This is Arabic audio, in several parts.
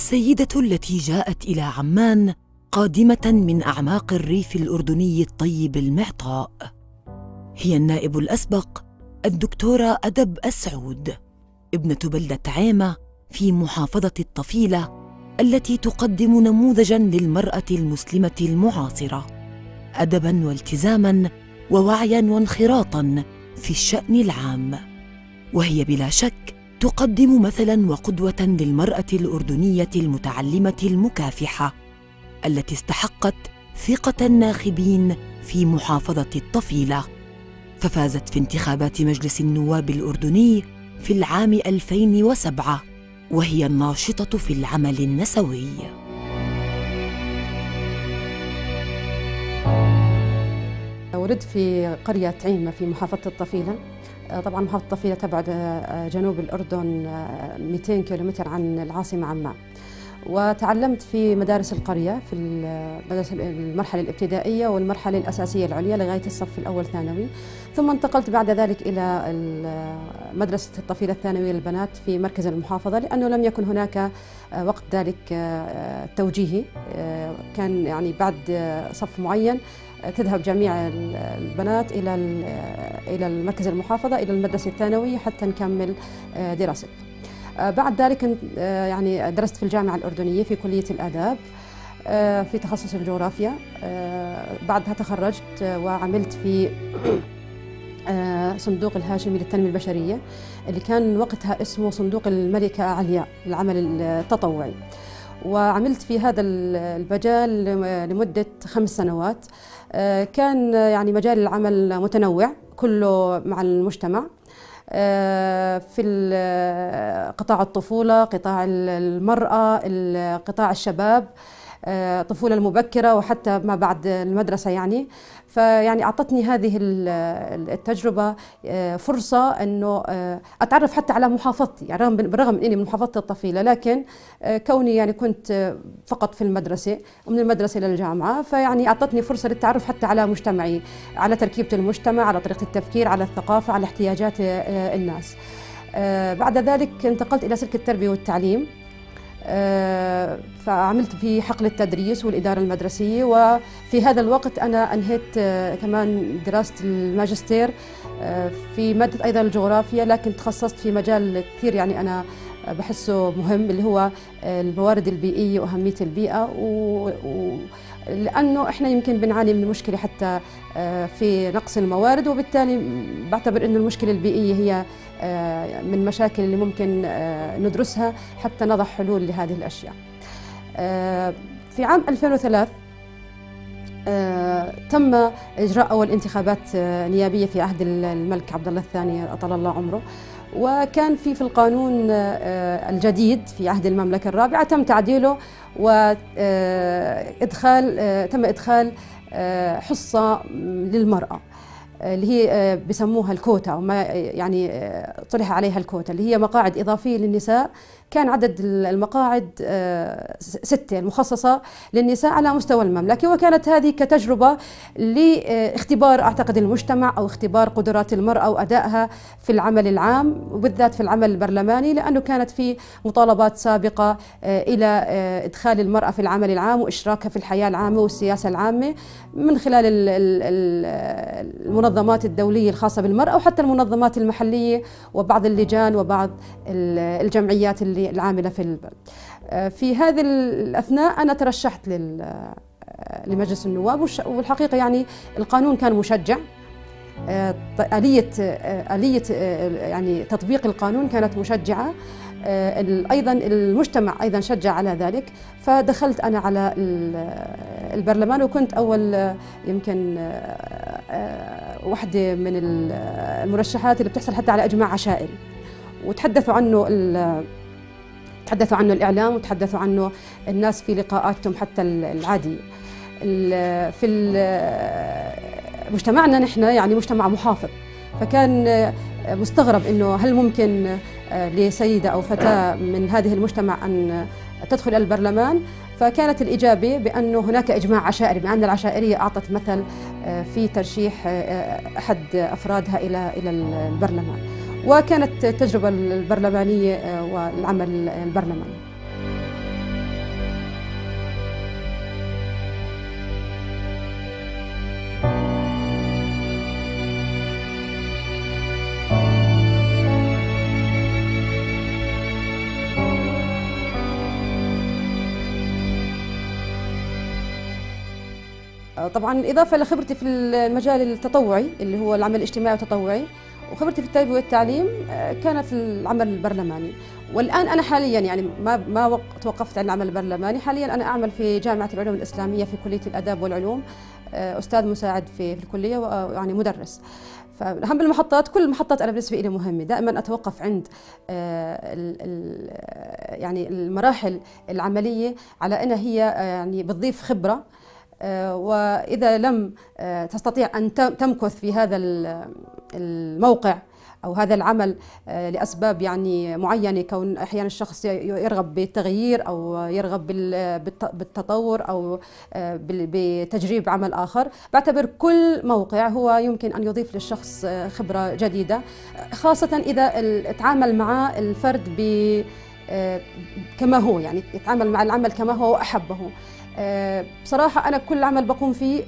السيدة التي جاءت إلى عمان قادمة من أعماق الريف الأردني الطيب المعطاء. هي النائب الأسبق الدكتورة أدب أسعود ابنة بلدة عيمة في محافظة الطفيلة التي تقدم نموذجا للمرأة المسلمة المعاصرة أدبا والتزاما ووعيا وانخراطا في الشأن العام. وهي بلا شك تقدم مثلا وقدوة للمرأة الأردنية المتعلمة المكافحة التي استحقت ثقة الناخبين في محافظة الطفيلة ففازت في انتخابات مجلس النواب الأردني في العام 2007 وهي الناشطة في العمل النسوي. ولدت في قرية عيمة في محافظة الطفيلة طبعا محافظة الطفيلة تبعد جنوب الأردن 200 كيلومتر عن العاصمة عمان. وتعلمت في مدارس القرية في المدارس المرحلة الابتدائية والمرحلة الأساسية العليا لغاية الصف الأول ثانوي. ثم انتقلت بعد ذلك إلى مدرسة الطفيلة الثانوية للبنات في مركز المحافظة لأنه لم يكن هناك وقت ذلك توجيهي. كان يعني بعد صف معين تذهب جميع البنات إلى إلى المركز المحافظة إلى المدرسة الثانوية حتى نكمل دراستنا بعد ذلك يعني درست في الجامعة الأردنية في كلية الآداب في تخصص الجغرافيا. بعدها تخرجت وعملت في صندوق الهاشمي للتنمية البشرية اللي كان وقتها اسمه صندوق الملكة علياء للعمل التطوعي. وعملت في هذا المجال لمدة خمس سنوات. كان يعني مجال العمل متنوع كله مع المجتمع. في قطاع الطفولة قطاع المرأة قطاع الشباب. الطفولة المبكرة وحتى ما بعد المدرسة يعني. فيعني أعطتني هذه التجربة فرصة أنه أتعرف حتى على محافظتي يعني بالرغم أني من محافظة الطفيلة لكن كوني يعني كنت فقط في المدرسة ومن المدرسة للجامعة فيعني أعطتني فرصة للتعرف حتى على مجتمعي على تركيبة المجتمع على طريقة التفكير على الثقافة على احتياجات الناس. بعد ذلك انتقلت إلى سلك التربية والتعليم. فعملت في حقل التدريس والإدارة المدرسية وفي هذا الوقت أنا أنهيت كمان دراسة الماجستير في مادة أيضا الجغرافيا لكن تخصصت في مجال كثير يعني أنا بحسه مهم اللي هو الموارد البيئية وأهمية البيئة و... لأنه إحنا يمكن بنعاني من مشكلة حتى في نقص الموارد وبالتالي بعتبر أنه المشكلة البيئية هي من المشاكل اللي ممكن ندرسها حتى نضع حلول لهذه الأشياء. في عام 2003 تم إجراء أول انتخابات نيابية في عهد الملك عبد الله الثاني أطال الله عمره. وكان في في القانون الجديد في عهد المملكة الرابعة تم تعديله وإدخال تم إدخال حصة للمرأة اللي هي بسموها الكوتا وما يعني طرح عليها الكوتا اللي هي مقاعد إضافية للنساء كان عدد المقاعد ستة المخصصة للنساء على مستوى المملكة وكانت هذه كتجربة لاختبار أعتقد المجتمع أو اختبار قدرات المرأة وأدائها في العمل العام وبالذات في العمل البرلماني لأنه كانت في مطالبات سابقة إلى إدخال المرأة في العمل العام وإشراكها في الحياة العامة والسياسة العامة من خلال المنظمات الدولية الخاصة بالمرأة وحتى المنظمات المحلية وبعض اللجان وبعض الجمعيات اللي العاملة في البلد في هذه الأثناء أنا ترشحت لمجلس النواب والحقيقة يعني القانون كان مشجع. آلية آلية يعني تطبيق القانون كانت مشجعة. أيضا المجتمع أيضا شجع على ذلك. فدخلت أنا على البرلمان وكنت أول يمكن واحدة من المرشحات اللي بتحصل حتى على إجماع عشائري. وتحدثوا عنه تحدثوا عنه الإعلام وتحدثوا عنه الناس في لقاءاتهم حتى العادية في مجتمعنا نحن يعني مجتمع محافظ. فكان مستغرب إنه هل ممكن لسيدة أو فتاة من هذه المجتمع أن تدخل البرلمان؟ فكانت الإجابة بأنه هناك إجماع عشائري بان العشائرية أعطت مثل في ترشيح أحد أفرادها إلى إلى البرلمان. وكانت التجربة البرلمانية آه، والعمل البرلماني. آه، طبعا إضافة لخبرتي في المجال التطوعي اللي هو العمل الاجتماعي التطوعي وخبرتي في التربيه والتعليم آه، كانت العمل البرلماني. والآن أنا حاليا يعني ما ما توقفت عن العمل البرلماني. حاليا أنا أعمل في جامعة العلوم الإسلامية في كلية الأداب والعلوم. آه، أستاذ مساعد في في الكلية ويعني مدرس. فاهم المحطات كل المحطات أنا بالنسبة لي مهمة. دائما أتوقف عند آه، يعني المراحل العملية على أنها هي يعني بتضيف خبرة. آه، وإذا لم آه، تستطيع أن تمكث في هذا الموقع أو هذا العمل آه، لأسباب يعني معينة كون أحيانا الشخص يرغب بالتغيير أو يرغب بالتطور أو بتجريب عمل آخر. بعتبر كل موقع هو يمكن أن يضيف للشخص خبرة جديدة خاصة إذا تعامل مع الفرد ب كما هو يعني يتعامل مع العمل كما هو وأحبه. آه، بصراحة أنا كل عمل بقوم فيه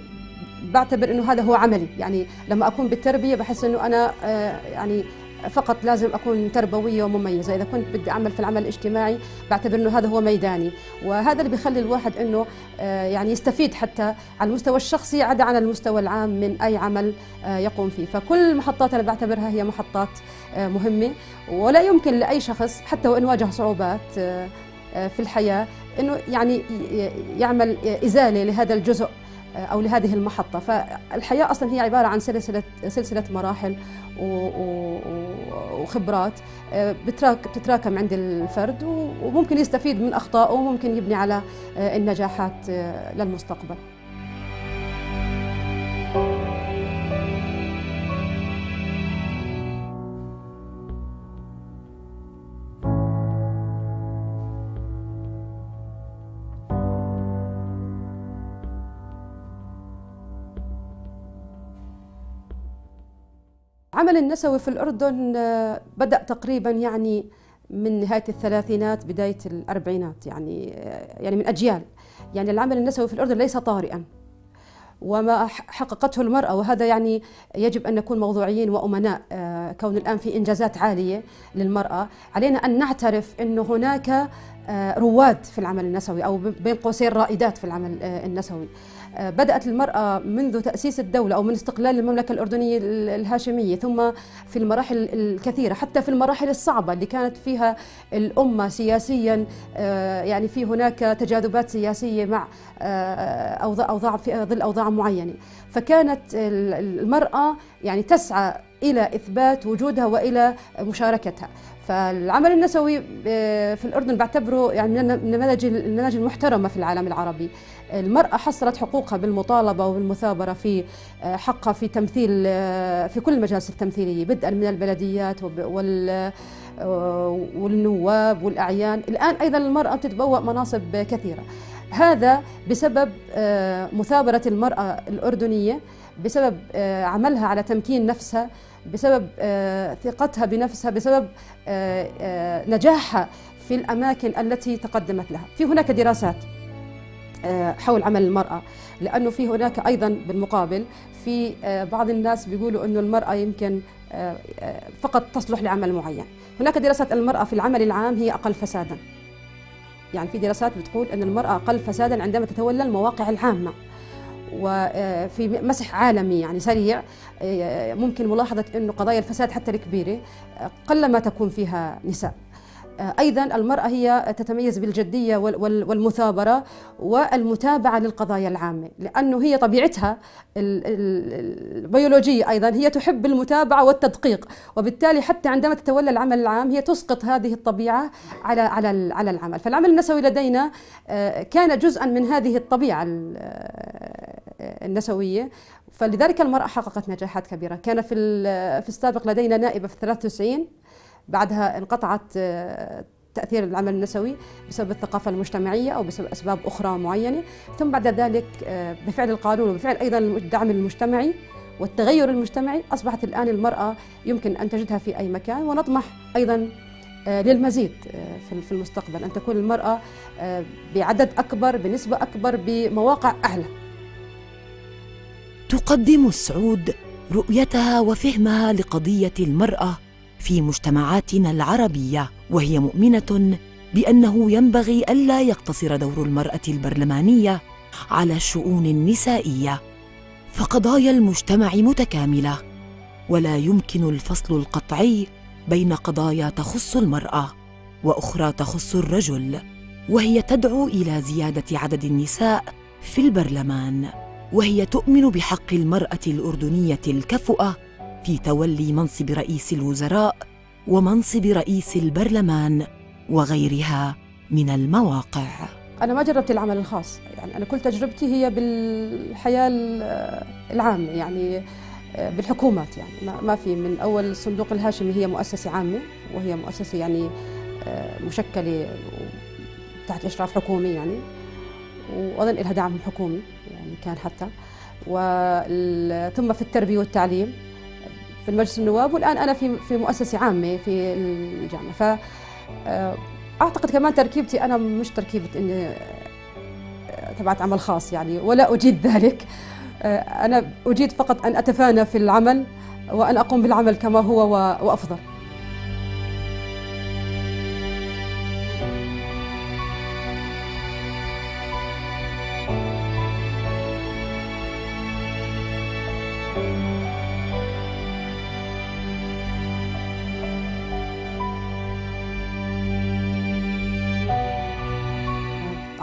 بعتبر إنه هذا هو عملي. يعني لما أكون بالتربية بحس إنه أنا آه، يعني فقط لازم أكون تربوية ومميزة. إذا كنت بدي أعمل في العمل الاجتماعي بعتبر إنه هذا هو ميداني. وهذا اللي بيخلي الواحد إنه آه، يعني يستفيد حتى على المستوى الشخصي عدا عن المستوى العام من أي عمل يقوم فيه. فكل المحطات أنا بعتبرها هي محطات مهمة. ولا يمكن لأي شخص حتى وإن واجه صعوبات في الحياة إنه يعني يعمل إزالة لهذا الجزء أو لهذه المحطة. فالحياة أصلا هي عبارة عن سلسلة سلسلة مراحل وخبرات بتتراكم عند الفرد وممكن يستفيد من أخطائه وممكن يبني على النجاحات للمستقبل. العمل النسوي في الأردن آه، بدأ تقريبا يعني من نهاية الثلاثينات بداية الأربعينات يعني آه، يعني من أجيال. يعني العمل النسوي في الأردن ليس طارئا وما حققته المرأة وهذا يعني يجب أن نكون موضوعيين وأمناء آه، كون الآن في إنجازات عالية للمرأة. علينا أن نعترف أن هناك رواد في العمل النسوي أو بين قوسين رائدات في العمل النسوي. بدأت المرأة منذ تأسيس الدولة أو من استقلال المملكة الأردنية الهاشمية ثم في المراحل الكثيرة حتى في المراحل الصعبة اللي كانت فيها الأمة سياسيا آه، يعني في هناك تجاذبات سياسية مع آه، أوضاع في ظل أوضاع معينة. فكانت المرأة يعني تسعى إلى إثبات وجودها وإلى مشاركتها. فالعمل النسوي في الأردن بعتبره يعني من النماذج النماذج المحترمة في العالم العربي. المرأة حصلت حقوقها بالمطالبة وبالمثابرة في آه، حقها في تمثيل آه، في كل المجالس التمثيلية بدءا من البلديات آه، والنواب والأعيان. الآن أيضا المرأة تتبوأ مناصب كثيرة. هذا بسبب مثابرة المرأة الأردنية بسبب عملها على تمكين نفسها بسبب ثقتها بنفسها بسبب نجاحها في الأماكن التي تقدمت لها. في هناك دراسات آه، حول عمل المرأة لأنه في هناك أيضا بالمقابل في آه، بعض الناس بيقولوا أنه المرأة يمكن آه، فقط تصلح لعمل معين. هناك دراسات المرأة في العمل العام هي أقل فسادا. يعني في دراسات بتقول أن المرأة أقل فسادا عندما تتولى المواقع العامة. وفي مسح عالمي يعني سريع ممكن ملاحظة أنه قضايا الفساد حتى الكبيرة قلما تكون فيها نساء. آه، أيضا المرأة هي تتميز بالجدية والمثابرة والمتابعة للقضايا العامة لأنه هي طبيعتها البيولوجية أيضا هي تحب المتابعة والتدقيق وبالتالي حتى عندما تتولى العمل العام هي تسقط هذه الطبيعة على على على العمل. فالعمل النسوي لدينا آه، كان جزءا من هذه الطبيعة آه، النسوية. فلذلك المرأة حققت نجاحات كبيرة. كان في في السابق لدينا نائبة في 93 بعدها انقطعت آه، تأثير العمل النسوي بسبب الثقافة المجتمعية أو بسبب أسباب أخرى معينة. ثم بعد ذلك آه، بفعل القانون وبفعل أيضا الدعم المجتمعي والتغير المجتمعي أصبحت الآن المرأة يمكن أن تجدها في أي مكان ونطمح أيضا آه، للمزيد في المستقبل. أن تكون المرأة بعدد أكبر بنسبة أكبر بمواقع أعلى. تقدم السعود رؤيتها وفهمها لقضية المرأة في مجتمعاتنا العربية وهي مؤمنة بأنه ينبغي ألا يقتصر دور المرأة البرلمانية على الشؤون النسائية. فقضايا المجتمع متكاملة ولا يمكن الفصل القطعي بين قضايا تخص المرأة وأخرى تخص الرجل وهي تدعو إلى زيادة عدد النساء في البرلمان. وهي تؤمن بحق المرأة الأردنية الكفؤة في تولي منصب رئيس الوزراء ومنصب رئيس البرلمان وغيرها من المواقع. أنا ما جربت العمل الخاص يعني أنا كل تجربتي هي بالحياة العامة يعني بالحكومات يعني. ما في من أول الصندوق الهاشمي هي مؤسسة عامة وهي مؤسسة يعني مشكلة تحت إشراف حكومي يعني. وأظن لها دعم حكومي يعني كان حتى. ثم في التربية والتعليم في المجلس النواب والآن أنا في في مؤسسة عامة في الجامعة. ف أعتقد كمان تركيبتي أنا مش تركيبة إني آه، تبعت عمل خاص يعني ولا أجيد ذلك. آه، أنا أجيد فقط أن أتفانى في العمل وأن أقوم بالعمل كما هو وأفضل.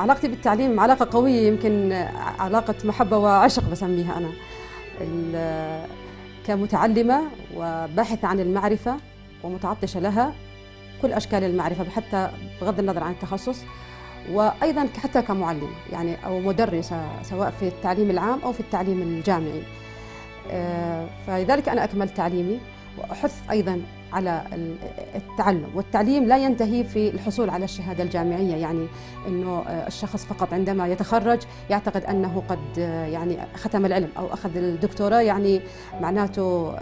علاقتي بالتعليم علاقة قوية يمكن علاقة محبة وعشق بسميها أنا. كمتعلمة وباحثة عن المعرفة ومتعطشة لها كل أشكال المعرفة حتى بغض النظر عن التخصص وأيضا حتى كمعلمة يعني أو مدرسة سواء في التعليم العام أو في التعليم الجامعي. آه، فلذلك أنا أكملت تعليمي. وأحث أيضا على التعلم والتعليم لا ينتهي في الحصول على الشهادة الجامعية. يعني إنه الشخص فقط عندما يتخرج يعتقد أنه قد يعني ختم العلم أو أخذ الدكتوراه يعني معناته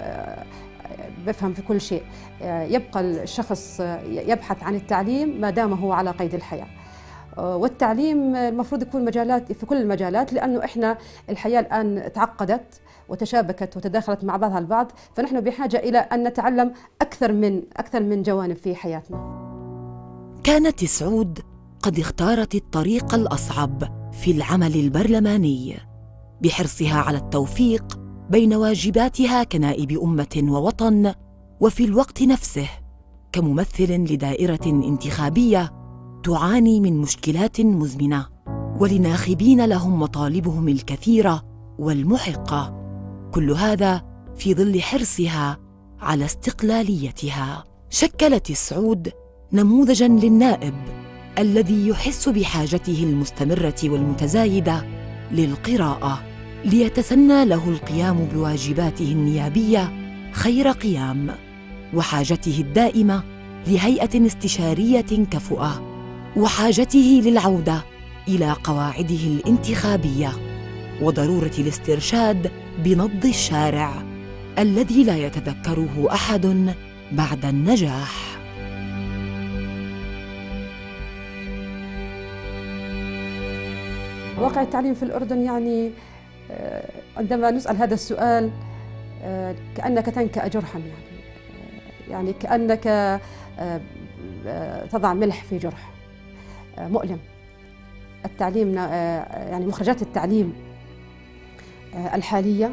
بفهم في كل شيء. يبقى الشخص يبحث عن التعليم ما دام هو على قيد الحياة. والتعليم المفروض يكون مجالات في كل المجالات لأنه إحنا الحياة الآن تعقدت. وتشابكت وتداخلت مع بعضها البعض فنحن بحاجة إلى أن نتعلم أكثر من أكثر من جوانب في حياتنا. كانت سعود قد اختارت الطريق الأصعب في العمل البرلماني بحرصها على التوفيق بين واجباتها كنائب أمة ووطن وفي الوقت نفسه كممثل لدائرة انتخابية تعاني من مشكلات مزمنة ولناخبين لهم مطالبهم الكثيرة والمحقة كل هذا في ظل حرصها على استقلاليتها. شكلت السعود نموذجا للنائب الذي يحس بحاجته المستمرة والمتزايدة للقراءة ليتسنى له القيام بواجباته النيابية خير قيام وحاجته الدائمة لهيئة استشارية كفؤة وحاجته للعودة إلى قواعده الانتخابية وضرورة الاسترشاد بنبض الشارع الذي لا يتذكره أحد بعد النجاح. واقع التعليم في الأردن يعني آه، عندما نسأل هذا السؤال آه، كأنك تنكا جرحا يعني آه، يعني كأنك تضع ملح في جرح مؤلم. التعليم يعني مخرجات التعليم الحالية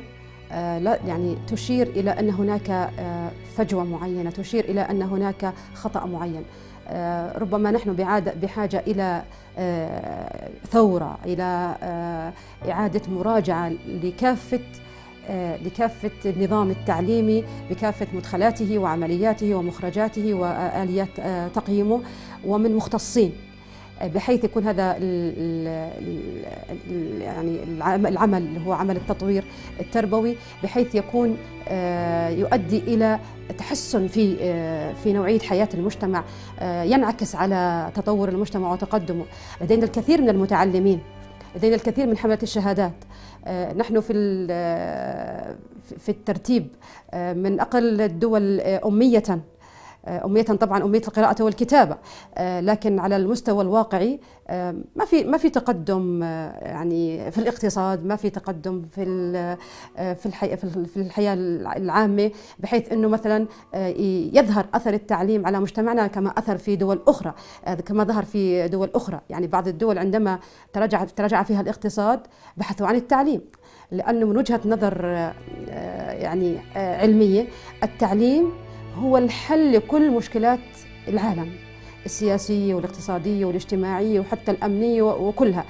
آه، يعني تشير إلى أن هناك آه، فجوة معينة تشير إلى أن هناك خطأ معين. ربما نحن بحاجة إلى ثورة إلى إعادة مراجعة لكافة لكافة النظام التعليمي بكافة مدخلاته وعملياته ومخرجاته وآليات تقييمه ومن مختصين. بحيث يكون هذا يعني العمل اللي هو عمل التطوير التربوي بحيث يكون آه، يؤدي إلى تحسن في آه، في نوعية حياة المجتمع آه، ينعكس على تطور المجتمع وتقدمه. لدينا الكثير من المتعلمين لدينا الكثير من حمله الشهادات. نحن في في الترتيب من أقل الدول أمية. أمية طبعا أمية القراءة والكتابة. لكن على المستوى الواقعي ما في ما في تقدم يعني في الاقتصاد ما في تقدم في في الحياة في الحياة العامة بحيث إنه مثلا يظهر أثر التعليم على مجتمعنا كما أثر في دول أخرى. كما ظهر في دول أخرى. يعني بعض الدول عندما تراجع تراجع فيها الاقتصاد بحثوا عن التعليم. لأنه من وجهة نظر يعني علمية التعليم هو الحل لكل مشكلات العالم السياسية والاقتصادية والاجتماعية وحتى الأمنية وكلها.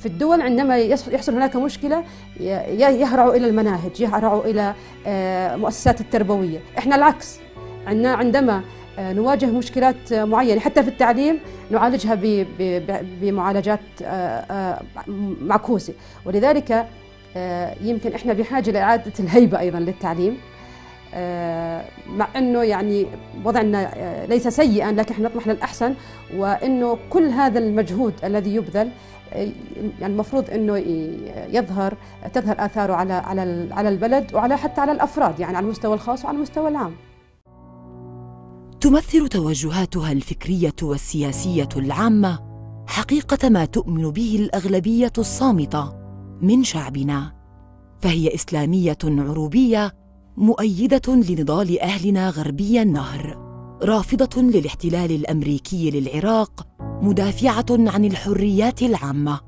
في الدول عندما يحصل هناك مشكلة يهرعوا إلى المناهج يهرعوا إلى مؤسسات التربوية. إحنا العكس عندما نواجه مشكلات معينة حتى في التعليم نعالجها بمعالجات معكوسة. ولذلك يمكن إحنا بحاجة لإعادة الهيبة أيضا للتعليم. مع إنه يعني وضعنا ليس سيئا لكن إحنا نطمح للأحسن وإنه كل هذا المجهود الذي يبذل يعني المفروض إنه يظهر تظهر آثاره على على على البلد وعلى حتى على الأفراد يعني على المستوى الخاص وعلى المستوى العام. تمثل توجهاتها الفكرية والسياسية العامة حقيقة ما تؤمن به الأغلبية الصامتة من شعبنا فهي إسلامية عروبية مؤيدة لنضال أهلنا غربي النهر رافضة للاحتلال الأمريكي للعراق مدافعة عن الحريات العامة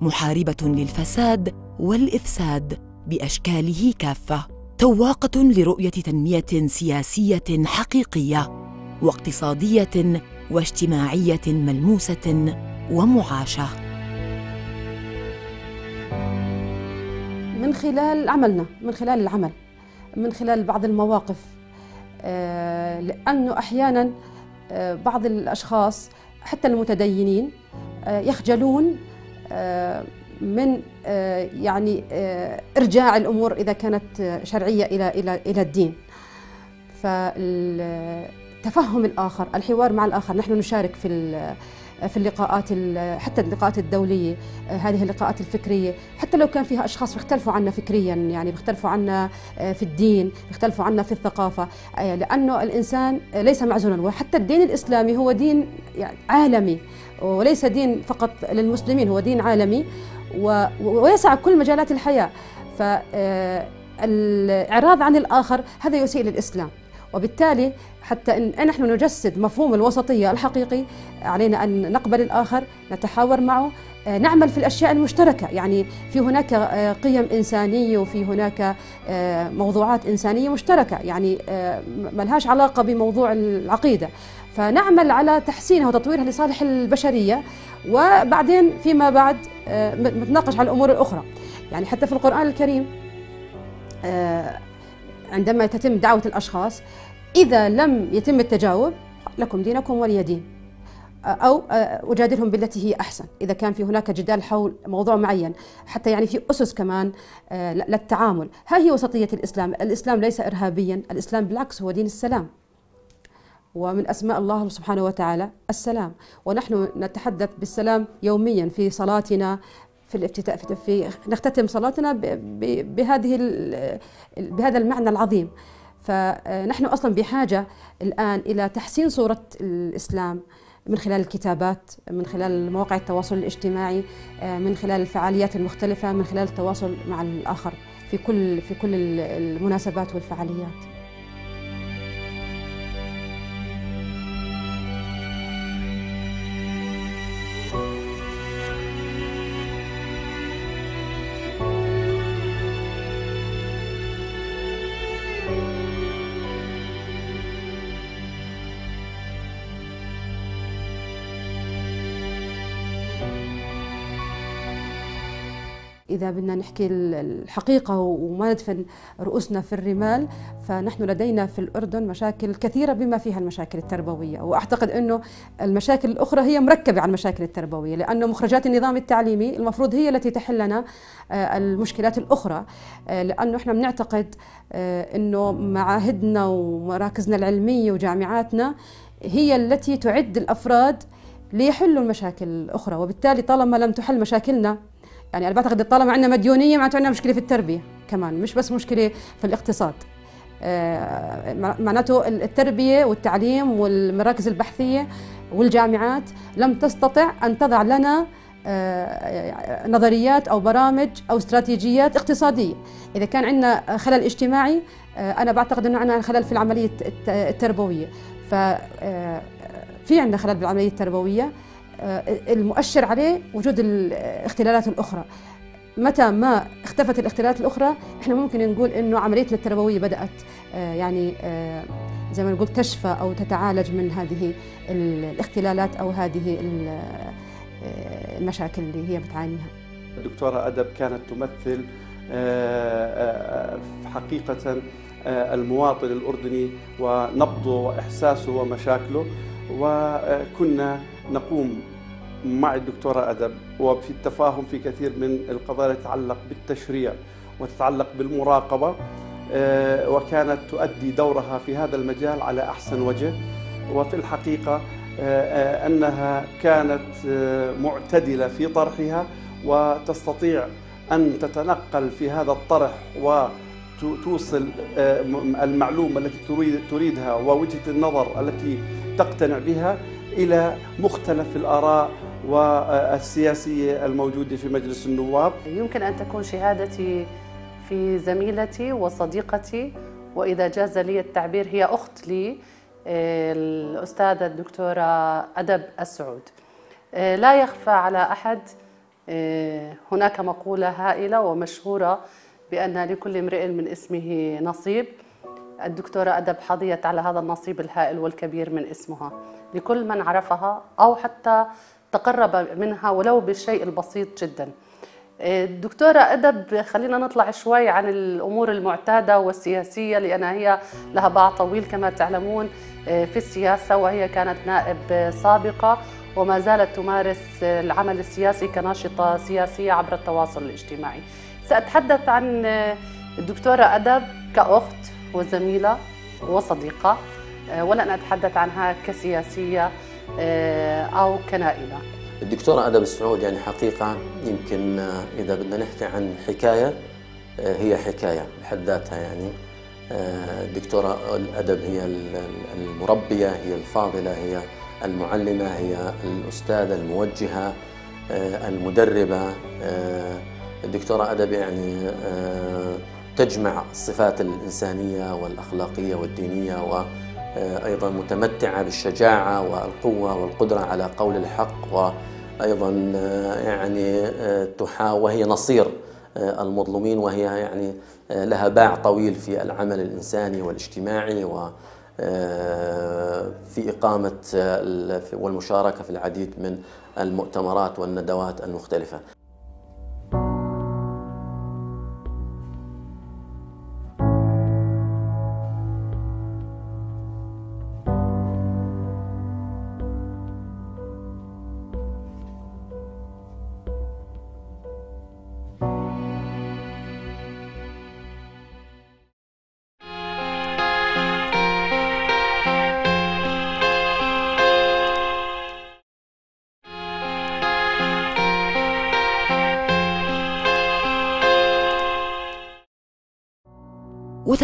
محاربة للفساد والإفساد بأشكاله كافة تواقه لرؤية تنمية سياسية حقيقية واقتصادية واجتماعية ملموسة ومعاشة. من خلال عملنا من خلال العمل. من خلال بعض المواقف. لأنه أحيانا بعض الأشخاص حتى المتدينين يخجلون من يعني إرجاع الأمور إذا كانت شرعية إلى إلى إلى الدين. فالتفهم الآخر الحوار مع الآخر نحن نشارك في في اللقاءات حتى اللقاءات الدولية هذه اللقاءات الفكرية. حتى لو كان فيها أشخاص بيختلفوا عنا فكريا يعني بيختلفوا عنا في الدين بيختلفوا عنا في الثقافة لأنه الإنسان ليس معزولا. وحتى الدين الإسلامي هو دين يعني عالمي وليس دين فقط للمسلمين هو دين عالمي ويسع كل مجالات الحياة. فالاعراض عن الآخر هذا يسيء للإسلام. وبالتالي حتى ان نحن نجسد مفهوم الوسطية الحقيقي علينا أن نقبل الآخر نتحاور معه. نعمل في الأشياء المشتركة. يعني في هناك قيم إنسانية وفي هناك موضوعات إنسانية مشتركة. يعني ما لهاش علاقة بموضوع العقيدة. فنعمل على تحسينها وتطويرها لصالح البشرية. وبعدين فيما بعد نتناقش على الأمور الأخرى. يعني حتى في القرآن الكريم عندما تتم دعوة الأشخاص إذا لم يتم التجاوب لكم دينكم ولي دين. أو أجادلهم بالتي هي أحسن. إذا كان في هناك جدال حول موضوع معين حتى يعني في أسس كمان للتعامل. ها هي وسطية الإسلام. الإسلام ليس إرهابيا الإسلام بالعكس هو دين السلام. ومن أسماء الله سبحانه وتعالى السلام. ونحن نتحدث بالسلام يوميا في صلاتنا في الافتتاء في نختتم صلاتنا بهذه بهذا المعنى العظيم. فنحن أصلا بحاجة الآن إلى تحسين صورة الإسلام من خلال الكتابات من خلال مواقع التواصل الاجتماعي من خلال الفعاليات المختلفة من خلال التواصل مع الآخر في كل في كل المناسبات والفعاليات. بدنا نحكي الحقيقة وما ندفن رؤوسنا في الرمال فنحن لدينا في الأردن مشاكل كثيرة بما فيها المشاكل التربوية. وأعتقد أنه المشاكل الأخرى هي مركبة على المشاكل التربوية لأنه مخرجات النظام التعليمي المفروض هي التي تحل لنا المشكلات الأخرى. لأنه إحنا بنعتقد أنه معاهدنا ومراكزنا العلمية وجامعاتنا هي التي تعد الأفراد ليحلوا المشاكل الأخرى. وبالتالي طالما لم تحل مشاكلنا يعني أنا بعتقد طالما عندنا مديونية معناته عندنا مشكلة في التربية كمان مش بس مشكلة في الاقتصاد. معناته التربية والتعليم والمراكز البحثية والجامعات لم تستطع أن تضع لنا نظريات أو برامج أو استراتيجيات اقتصادية. إذا كان عندنا خلل اجتماعي أنا بعتقد أنه عندنا خلل في العملية التربوية. ففي عندنا خلل بالعملية التربوية. المؤشر عليه وجود الاختلالات الأخرى. متى ما اختفت الاختلالات الأخرى إحنا ممكن نقول أنه عمليتنا التربوية بدأت. يعني زي ما نقول تشفى أو تتعالج من هذه الاختلالات أو هذه المشاكل اللي هي بتعانيها. الدكتورة أدب كانت تمثل حقيقة المواطن الأردني ونبضه وإحساسه ومشاكله. وكنا نقوم مع الدكتورة أدب وفي التفاهم في كثير من القضايا تتعلق بالتشريع وتتعلق بالمراقبة وكانت تؤدي دورها في هذا المجال على أحسن وجه. وفي الحقيقة أنها كانت معتدلة في طرحها وتستطيع أن تتنقل في هذا الطرح وتوصل المعلومة التي تريد تريدها ووجهة النظر التي تقتنع بها إلى مختلف الآراء والسياسية الموجودة في مجلس النواب. يمكن أن تكون شهادتي في زميلتي وصديقتي وإذا جاز لي التعبير هي أخت لي الأستاذة الدكتورة أدب السعود. لا يخفى على أحد هناك مقولة هائلة ومشهورة بأن لكل امرئ من اسمه نصيب. الدكتورة أدب حظيت على هذا النصيب الهائل والكبير من اسمها. لكل من عرفها أو حتى تقرب منها ولو بالشيء البسيط جدا. الدكتورة أدب خلينا نطلع شوي عن الأمور المعتادة والسياسية لأنها هي لها باع طويل كما تعلمون في السياسة وهي كانت نائب سابقة وما زالت تمارس العمل السياسي كناشطة سياسية عبر التواصل الاجتماعي. سأتحدث عن الدكتورة أدب كأخت وزميلة وصديقة ولن أتحدث عنها كسياسية أو كنائبة. الدكتورة أدب السعود يعني حقيقة يمكن إذا بدنا نحكي عن حكاية هي حكاية بحد ذاتها يعني. الدكتورة الأدب هي المربية هي الفاضلة هي المعلمة هي الأستاذة الموجهة المدربة الدكتورة أدب يعني تجمع الصفات الإنسانية والأخلاقية والدينية وأيضا متمتعة بالشجاعة والقوة والقدرة على قول الحق وأيضا يعني تحاول وهي نصير المظلومين وهي يعني لها باع طويل في العمل الإنساني والاجتماعي و في إقامة والمشاركة في العديد من المؤتمرات والندوات المختلفة.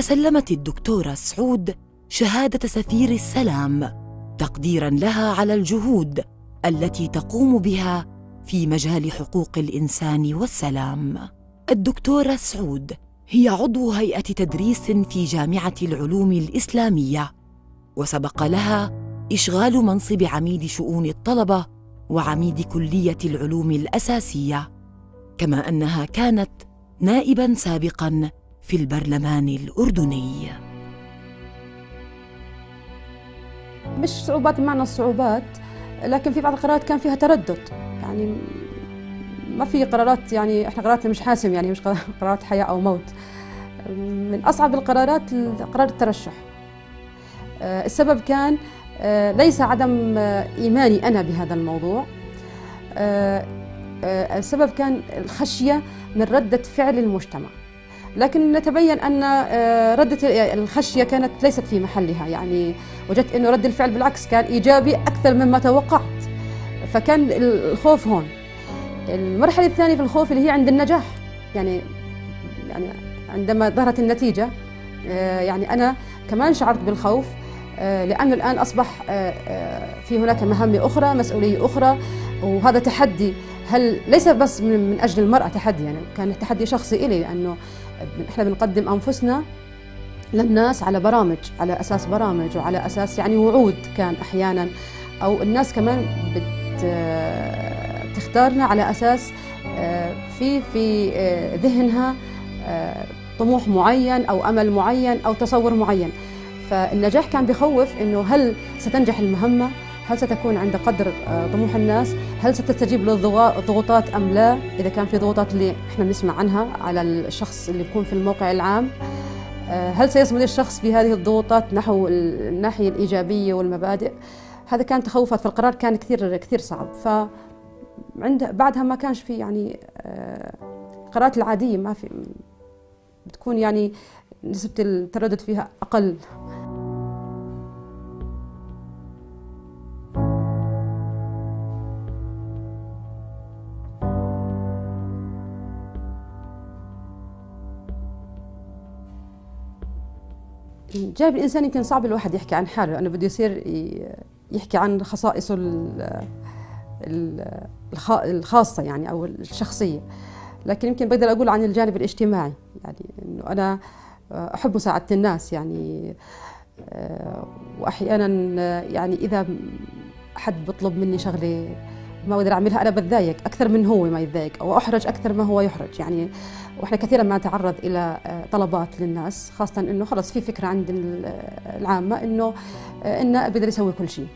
وتسلمت الدكتورة سعود شهادة سفير السلام تقديرا لها على الجهود التي تقوم بها في مجال حقوق الإنسان والسلام. الدكتورة سعود هي عضو هيئة تدريس في جامعة العلوم الإسلامية، وسبق لها إشغال منصب عميد شؤون الطلبة وعميد كلية العلوم الأساسية، كما أنها كانت نائبا سابقا في البرلمان الأردني. مش صعوبات بمعنى الصعوبات لكن في بعض القرارات كان فيها تردد. يعني ما في قرارات يعني إحنا قراراتنا مش حاسم يعني مش قرارات حياة أو موت. من أصعب القرارات قرار الترشح. السبب كان ليس عدم إيماني أنا بهذا الموضوع. السبب كان الخشية من ردة فعل المجتمع. لكن نتبين أن ردة الخشية كانت ليست في محلها. يعني وجدت إنه رد الفعل بالعكس كان إيجابي أكثر مما توقعت. فكان الخوف هون. المرحلة الثانية في الخوف اللي هي عند النجاح. يعني يعني عندما ظهرت النتيجة يعني أنا كمان شعرت بالخوف لأنه الآن أصبح في هناك مهام أخرى مسؤولية أخرى وهذا تحدي. هل ليس بس من أجل المرأة تحدي؟ يعني كان تحدي شخصي إلي لأنه إحنا بنقدم أنفسنا للناس على برامج على أساس برامج وعلى أساس يعني وعود كان أحيانا أو الناس كمان بت بتختارنا على أساس في في ذهنها طموح معين أو أمل معين أو تصور معين فالنجاح كان بخوف إنه هل ستنجح المهمة؟ هل ستكون عند قدر طموح الناس؟ هل ستستجيب للضغوطات أم لا؟ إذا كان في ضغوطات اللي إحنا بنسمع عنها على الشخص اللي يكون في الموقع العام هل سيصمد الشخص بهذه الضغوطات نحو الناحية الإيجابية والمبادئ؟ هذا كان تخوفات فالقرار كان كثير كثير صعب ف بعدها ما كانش في يعني القرارات العادية ما في بتكون يعني نسبة التردد فيها أقل الجانب الإنساني يمكن صعب الواحد يحكي عن حاله لأنه بده يصير يحكي عن خصائصه الخاصة يعني أو الشخصية. لكن يمكن بقدر أقول عن الجانب الاجتماعي يعني إنه أنا أحب مساعدة الناس يعني وأحيانا يعني إذا حد بيطلب مني شغلة ما أقدر أعملها أنا بتضايق. أكثر من هو ما يتضايق أو أحرج أكثر ما هو يحرج. يعني وإحنا كثيرا ما نتعرض إلى طلبات للناس خاصة إنه خلص في فكرة عند العامة إنه إنه بيقدر يسوي كل شيء.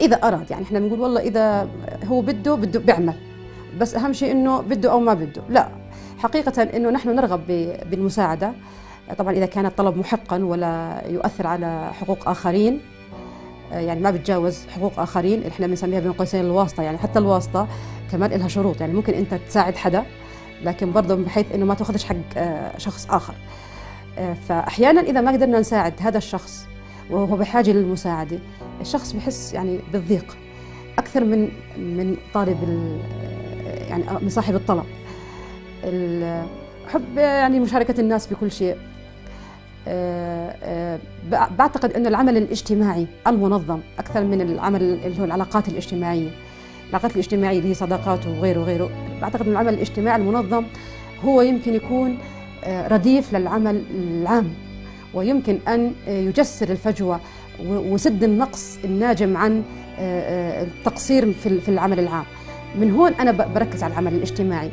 إذا أراد يعني إحنا بنقول والله إذا هو بده بده بيعمل. بس أهم شيء إنه بده أو ما بده. لا حقيقة إنه نحن نرغب بالمساعدة. طبعا إذا كان الطلب محقا ولا يؤثر على حقوق آخرين يعني ما بتجاوز حقوق آخرين إحنا بنسميها بين قوسين الواسطة. يعني حتى الواسطة كمان لها شروط. يعني ممكن أنت تساعد حدا لكن برضه بحيث إنه ما تأخذش حق شخص آخر. فأحيانا إذا ما قدرنا نساعد هذا الشخص وهو بحاجة للمساعدة الشخص بحس يعني بالضيق أكثر من من طالب يعني من صاحب الطلب. أحب يعني مشاركة الناس في كل شيء. بعتقد أن العمل الاجتماعي المنظم أكثر من العمل اللي هو العلاقات الاجتماعية. العلاقات الاجتماعية اللي هي صداقات وغيره وغيره. بعتقد أن العمل الاجتماعي المنظم هو يمكن يكون رديف للعمل العام ويمكن أن يجسر الفجوة وسد النقص الناجم عن التقصير في العمل العام. من هون أنا بركز على العمل الاجتماعي.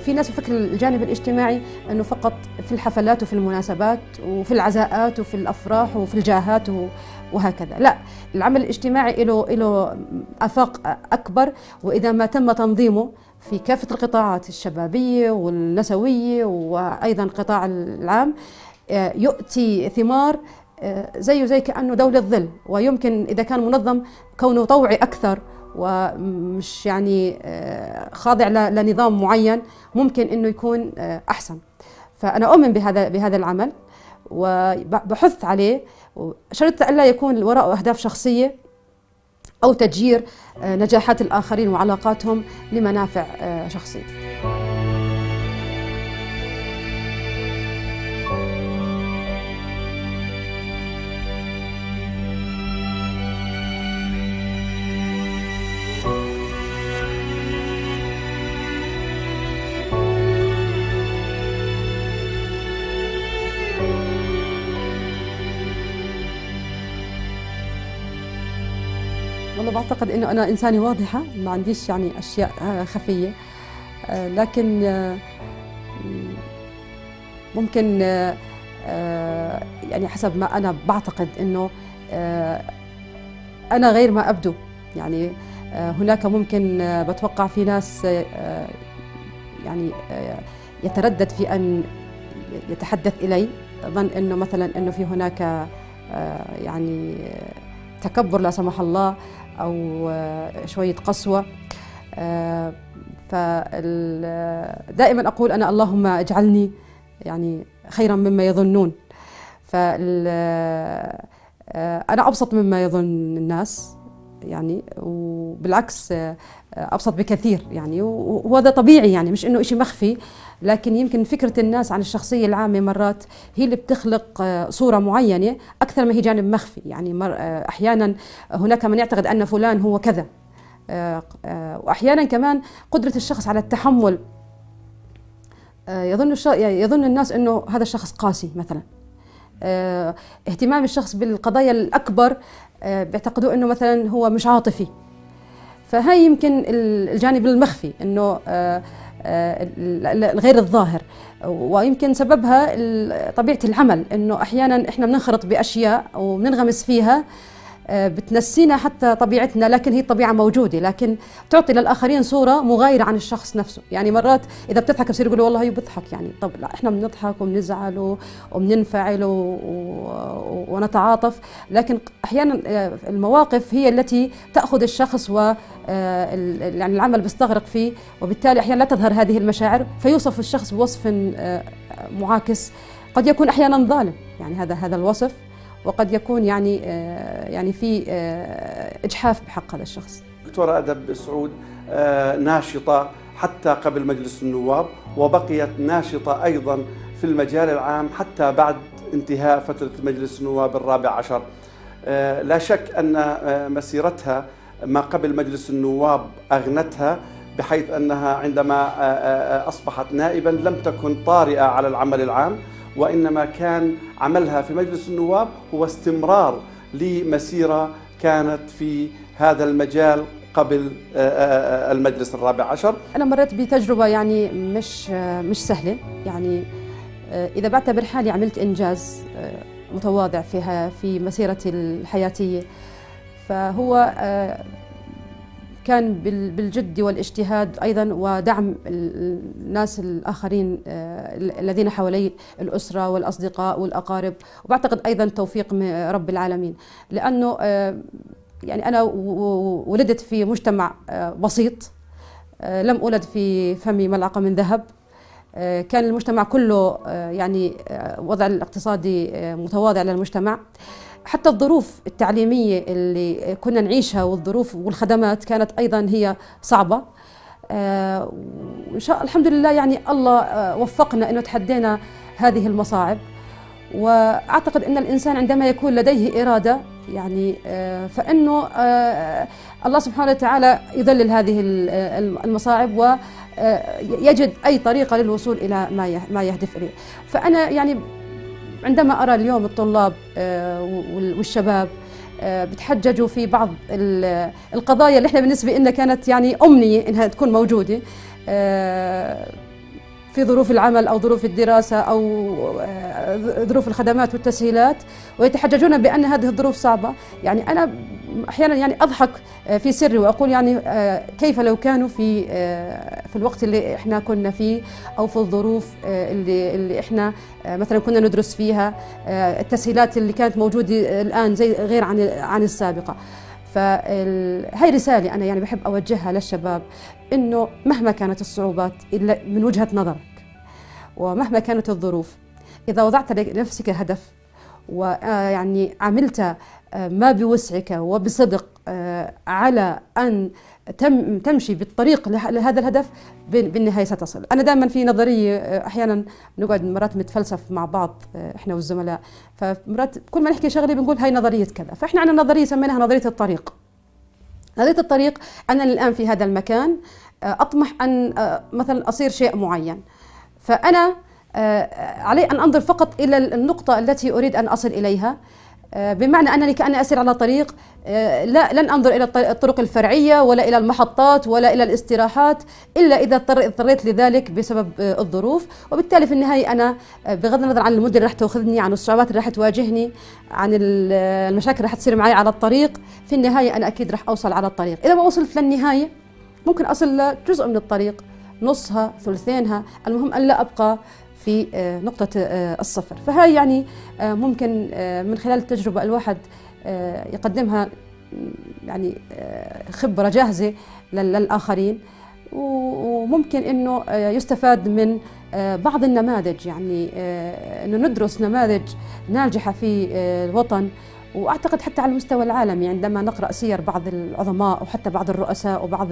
في ناس بفكر الجانب الاجتماعي أنه فقط في الحفلات وفي المناسبات وفي العزاءات وفي الأفراح وفي الجاهات وهكذا، لا العمل الاجتماعي له له أفاق أكبر وإذا ما تم تنظيمه في كافة القطاعات الشبابية والنسوية وأيضا القطاع العام يؤتي ثمار زيه زي كأنه دولة ظل. ويمكن إذا كان منظم كونه طوعي أكثر ومش يعني خاضع لنظام معين ممكن إنه يكون أحسن. فأنا أؤمن بهذا بهذا العمل وبحث عليه. شرط الا يكون وراءه أهداف شخصية أو تجير نجاحات الآخرين وعلاقاتهم لمنافع شخصية. بعتقد إنه أنا إنسانة واضحة ما عنديش يعني أشياء خفية. لكن ممكن يعني حسب ما أنا بعتقد إنه أنا غير ما أبدو. يعني هناك ممكن بتوقع في ناس يعني يتردد في أن يتحدث إلي. ظن إنه مثلا إنه في هناك يعني تكبر لا سمح الله أو شوية قسوة. فدائما أقول أنا اللهم اجعلني يعني خيرا مما يظنون. ف أنا أبسط مما يظن الناس يعني وبالعكس أبسط بكثير يعني وهذا طبيعي يعني مش إنه شيء مخفي. لكن يمكن فكرة الناس عن الشخصية العامة مرات هي اللي بتخلق صورة معينة أكثر ما هي جانب مخفي. يعني مر أحيانا هناك من يعتقد أن فلان هو كذا. واحيانا كمان قدرة الشخص على التحمل يظن يظن الناس إنه هذا الشخص قاسي مثلا. اهتمام الشخص بالقضايا الأكبر بيعتقدوا إنه مثلا هو مش عاطفي. فهي يمكن الجانب المخفي إنه الغير الظاهر. ويمكن سببها طبيعة العمل إنه أحيانا إحنا بننخرط بأشياء وبننغمس فيها بتنسينا حتى طبيعتنا لكن هي طبيعه موجودة لكن تعطي للآخرين صورة مغايرة عن الشخص نفسه. يعني مرات إذا بتضحك بصير يقولوا والله هي بتضحك يعني طب لا إحنا بنضحك وبنزعل وبننفعل ونتعاطف لكن أحيانا المواقف هي التي تأخذ الشخص و يعني العمل بيستغرق فيه وبالتالي أحيانا لا تظهر هذه المشاعر فيوصف الشخص بوصف معاكس. قد يكون أحيانا ظالم يعني هذا هذا الوصف. وقد يكون يعني يعني في إجحاف بحق هذا الشخص. دكتورة أدب سعود ناشطة حتى قبل مجلس النواب وبقيت ناشطة أيضا في المجال العام حتى بعد انتهاء فترة مجلس النواب الرابع عشر. لا شك أن مسيرتها ما قبل مجلس النواب أغنتها بحيث أنها عندما أصبحت نائبا لم تكن طارئة على العمل العام وإنما كان عملها في مجلس النواب هو استمرار لمسيرة كانت في هذا المجال قبل المجلس الرابع عشر. أنا مريت بتجربة يعني مش مش سهلة. يعني إذا بعتبر حالي عملت إنجاز متواضع فيها في مسيرتي الحياتية. فهو كان بالجد والاجتهاد أيضا ودعم الناس الآخرين الذين حوالي الأسرة والأصدقاء والأقارب. وبعتقد أيضا توفيق من رب العالمين. لأنه يعني أنا ولدت في مجتمع بسيط لم أولد في فمي ملعقة من ذهب. كان المجتمع كله يعني وضع الاقتصادي متواضع للمجتمع. حتى الظروف التعليمية اللي كنا نعيشها والظروف والخدمات كانت أيضا هي صعبة. آه وإن شاء الحمد لله يعني الله آه وفقنا أنه تحدينا هذه المصاعب. وأعتقد أن الإنسان عندما يكون لديه إرادة يعني آه فإنه الله سبحانه وتعالى يذلل هذه المصاعب ويجد أي طريقة للوصول إلى ما ما يهدف إليه. فأنا يعني عندما أرى اليوم الطلاب والشباب بتحججوا في بعض القضايا اللي إحنا بالنسبة لنا كانت يعني أمنية إنها تكون موجودة في ظروف العمل أو ظروف الدراسة أو ظروف الخدمات والتسهيلات ويتحججون بأن هذه الظروف صعبة. يعني أنا أحيانا يعني أضحك في سري وأقول يعني كيف لو كانوا في في الوقت اللي إحنا كنا فيه أو في الظروف اللي اللي إحنا مثلا كنا ندرس فيها التسهيلات اللي كانت موجودة الآن زي غير عن عن السابقة. فهي رسالة أنا يعني بحب أوجهها للشباب إنه مهما كانت الصعوبات إلا من وجهة نظرك ومهما كانت الظروف إذا وضعت لنفسك هدف ويعني عملت ما بوسعك وبصدق على أن تم تمشي بالطريق لهذا الهدف بالنهاية ستصل، أنا دائما في نظريه أحيانا نقعد مرات نتفلسف مع بعض إحنا والزملاء، فمرات كل ما نحكي شغله بنقول هاي نظرية كذا، فإحنا عندنا نظرية سميناها نظرية الطريق. نظرية الطريق أنا الآن في هذا المكان أطمح أن مثلا أصير شيء معين. فأنا علي أن أنظر فقط إلى النقطة التي أريد أن أصل إليها بمعنى أنني كأني أسير على طريق لا لن أنظر إلى الطرق الفرعية ولا إلى المحطات ولا إلى الاستراحات إلا إذا اضطريت لذلك بسبب الظروف. وبالتالي في النهاية أنا بغض النظر عن المدة اللي راح تأخذني عن الصعوبات اللي راح تواجهني عن المشاكل اللي راح تصير معي على الطريق في النهاية أنا أكيد راح أوصل على الطريق. إذا ما وصلت للنهاية ممكن أصل لجزء من الطريق نصها ثلثينها المهم أن لا أبقى في نقطة الصفر. فهاي يعني ممكن من خلال التجربة الواحد يقدمها يعني خبرة جاهزة للآخرين. وممكن إنه يستفاد من بعض النماذج. يعني إنه ندرس نماذج ناجحة في الوطن. وأعتقد حتى على المستوى العالمي عندما نقرأ سير بعض العظماء وحتى بعض الرؤساء وبعض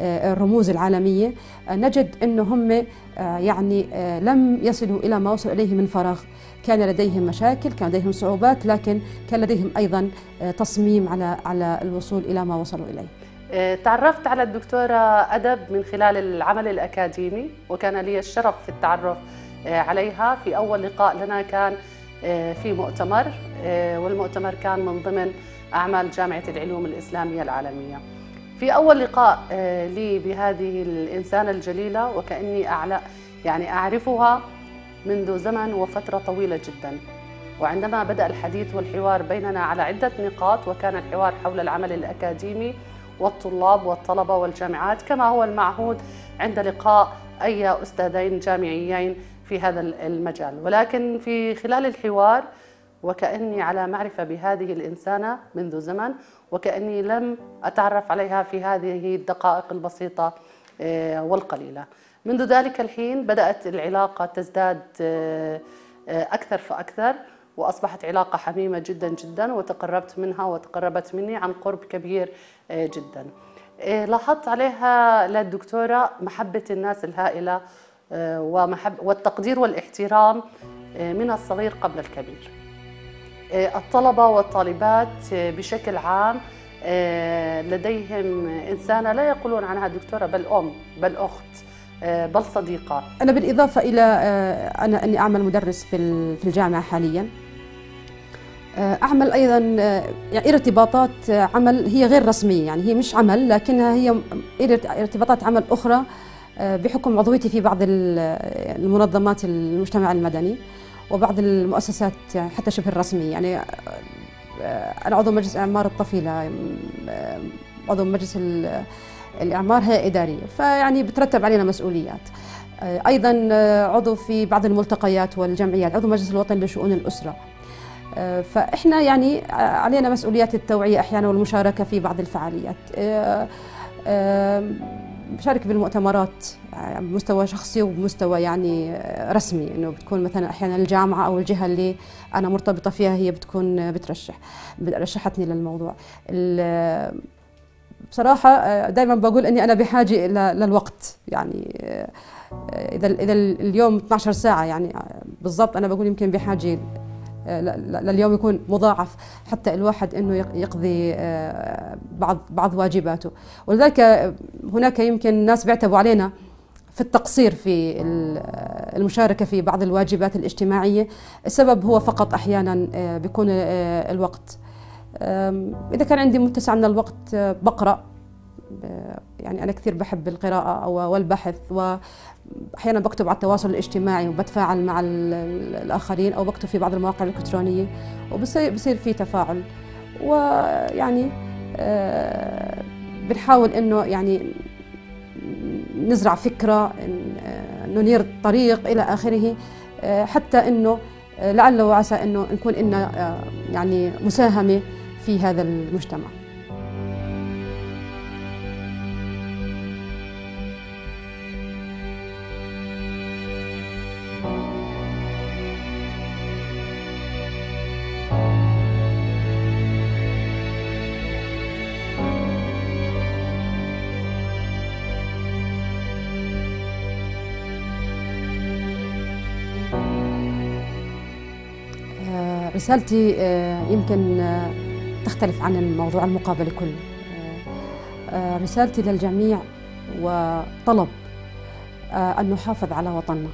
الرموز العالمية نجد إنه هم يعني لم يصلوا إلى ما وصلوا إليه من فراغ. كان لديهم مشاكل كان لديهم صعوبات لكن كان لديهم أيضا تصميم على على الوصول إلى ما وصلوا إليه. آه، تعرفت على الدكتورة أدب من خلال العمل الأكاديمي وكان لي الشرف في التعرف آه، عليها. في أول لقاء لنا كان آه، في مؤتمر والمؤتمر كان من ضمن أعمال جامعة العلوم الإسلامية العالمية. في أول لقاء لي بهذه الإنسانة الجليلة وكأني أعلى يعني أعرفها منذ زمن وفترة طويلة جدا. وعندما بدأ الحديث والحوار بيننا على عدة نقاط وكان الحوار حول العمل الأكاديمي والطلاب والطلبة والجامعات كما هو المعهود عند لقاء أي أستاذين جامعيين في هذا المجال. ولكن في خلال الحوار وكأني على معرفة بهذه الإنسانة منذ زمن وكأني لم أتعرف عليها في هذه الدقائق البسيطة آه، والقليلة. منذ ذلك الحين بدأت العلاقة تزداد آه، آه، أكثر فأكثر وأصبحت علاقة حميمة جدا جدا وتقربت منها وتقربت مني عن قرب كبير جدا. لاحظت عليها للدكتورة محبة الناس الهائلة ومحب والتقدير والاحترام من الصغير قبل الكبير. الطلبة والطالبات بشكل عام لديهم إنسانة لا يقولون عنها دكتورة بل أم بل أخت بل صديقة. أنا بالإضافة إلى أنا أني أعمل مدرس في الجامعة حالياً. آه، أعمل أيضا آه، يعني ارتباطات عمل هي غير رسمية يعني هي مش عمل لكنها هي ارتباطات عمل أخرى آه، بحكم عضويتي في بعض المنظمات المجتمع المدني وبعض المؤسسات حتى شبه الرسمية يعني أنا عضو مجلس إعمار الطفيلة عضو مجلس الإعمار هي إدارية فيعني بترتب علينا مسؤوليات. أيضا عضو في بعض الملتقيات والجمعيات عضو مجلس الوطني لشؤون الأسرة. آه، فإحنا يعني علينا مسؤوليات التوعية أحيانا والمشاركة في بعض الفعاليات. بشارك آه، بالمؤتمرات بمستوى شخصي وبمستوى يعني رسمي. إنه بتكون مثلا أحيانا الجامعة أو الجهة اللي أنا مرتبطة فيها هي بتكون بترشح رشحتني للموضوع. بصراحة آه، دائما بقول إني أنا بحاجة للوقت. يعني إذا إذا اليوم 12 ساعة يعني بالضبط أنا بقول يمكن بحاجة لليوم يكون مضاعف حتى الواحد إنه يقضي آه، بعض بعض واجباته. ولذلك هناك يمكن ناس بيعتبوا علينا في التقصير في المشاركة في بعض الواجبات الاجتماعية. السبب هو فقط أحيانا آه، بيكون آه، الوقت. إذا كان عندي متسع من الوقت بقرأ. يعني أنا كثير بحب القراءة والبحث أحيانا بكتب على التواصل الاجتماعي وبتفاعل مع الآخرين أو بكتب في بعض المواقع الإلكترونية وبصير بصير في تفاعل. ويعني آه، بنحاول إنه يعني نزرع فكرة ننير طريق إلى آخره آه، حتى إنه آه، لعل وعسى إنه نكون لنا يعني مساهمة في هذا المجتمع. رسالتي آه، يمكن آه، تختلف عن الموضوع المقابل كله آه، رسالتي للجميع وطلب أن نحافظ على وطننا.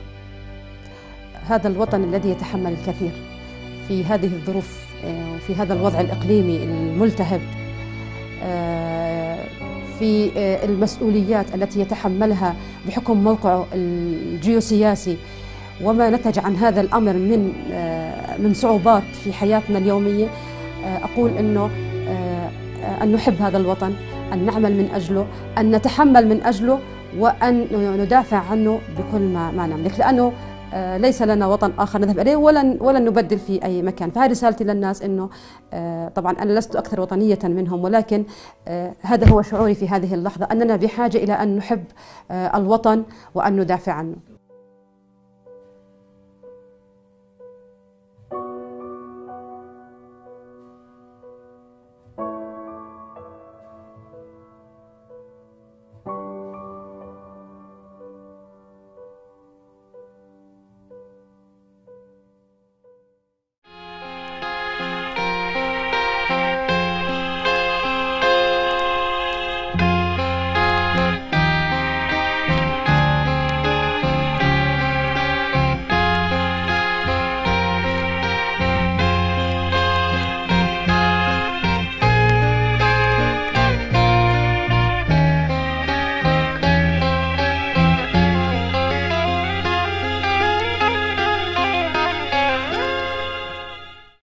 هذا الوطن الذي يتحمل الكثير في هذه الظروف وفي هذا الوضع الإقليمي الملتهب في المسؤوليات التي يتحملها بحكم موقعه الجيوسياسي. وما نتج عن هذا الأمر من من صعوبات في حياتنا اليومية آه، أقول إنه آه، أن نحب هذا الوطن أن نعمل من أجله أن نتحمل من أجله وأن ندافع عنه بكل ما ما نملك. لأنه ليس لنا وطن آخر نذهب إليه ولن ولن نبدل في أي مكان. فهذه رسالتي للناس إنه طبعا أنا لست أكثر وطنية منهم ولكن هذا هو شعوري في هذه اللحظة أننا بحاجة إلى أن نحب الوطن وأن ندافع عنه.